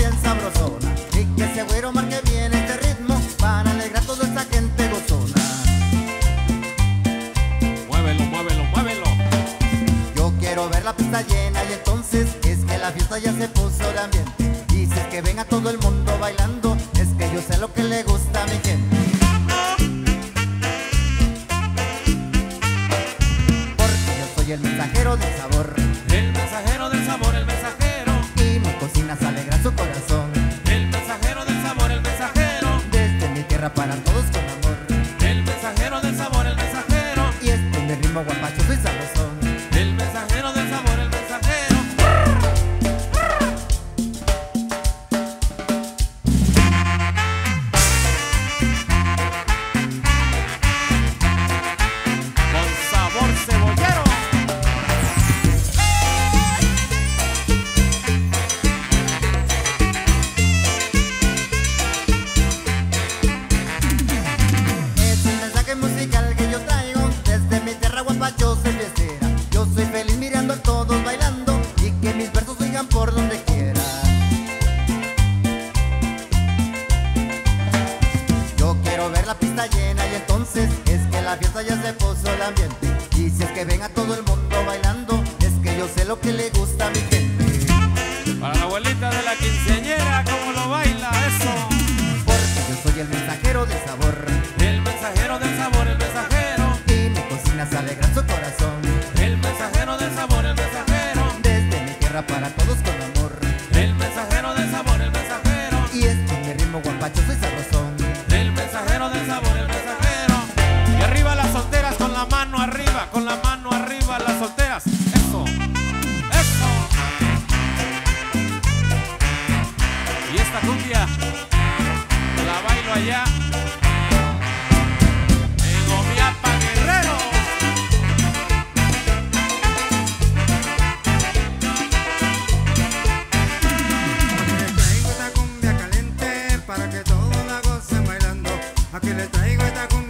bien sabrosona y que ese güero marque bien este ritmo para alegrar toda esta gente gozona. Muévelo, muévelo, muévelo. Yo quiero ver la pista llena y entonces es que la fiesta ya se puso de ambiente. Dices que venga todo el mundo bailando, es que yo sé lo que le gusta a mi gente. Porque yo soy el mensajero del sabor. Yo soy feliz mirando a todos bailando y que mis versos sigan por donde quiera. Yo quiero ver la pista llena y entonces es que la fiesta ya se puso el ambiente. Y si es que ven a todo el mundo bailando, es que yo sé lo que le gusta a mi gente. Para la abuelita de la quinceñera, ¿cómo lo baila eso? Porque yo soy el mensajero del sabor. El mensajero del sabor, el mensajero. Y mi cocina se alegra. la gocen bailando. Aquí le traigo esta cumbia.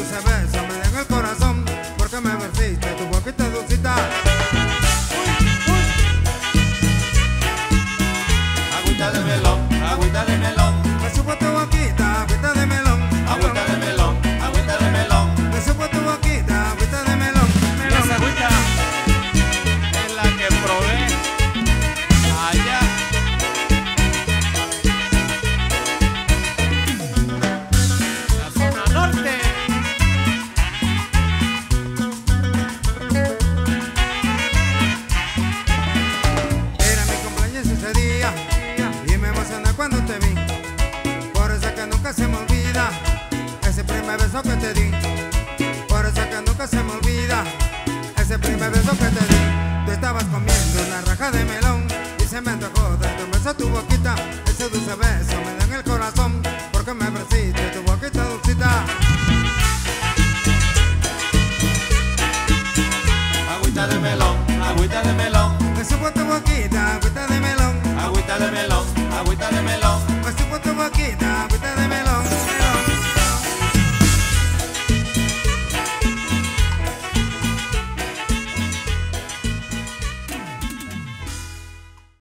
diste ese beso me dejó el corazón porque me vertiste tu boquita dulcita. se me olvida ese primer beso que te di. Por eso que nunca se me olvida ese primer beso que te di. Tú estabas comiendo una raja de melón y se me antojó darte un beso tu boquita. Ese dulce beso me da en el corazón porque me persiste tu boquita dulcita. Agüita de melón, agüita de melón. Me supo tu boquita, agüita de melón. Agüita de melón, agüita de melón.